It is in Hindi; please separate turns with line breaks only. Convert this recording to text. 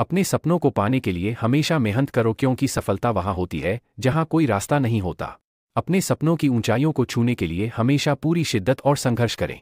अपने सपनों को पाने के लिए हमेशा मेहनत करो क्योंकि सफलता वहाँ होती है, जहाँ कोई रास्ता नहीं होता। अपने सपनों की ऊंचाइयों को छूने के लिए हमेशा पूरी शिद्दत और संघर्ष करें।